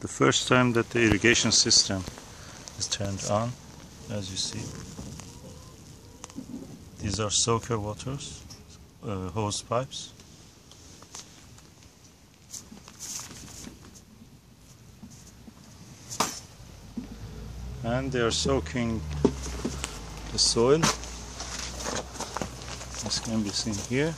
the first time that the irrigation system is turned on as you see these are soaker waters uh, hose pipes. And they are soaking the soil. As can be seen here.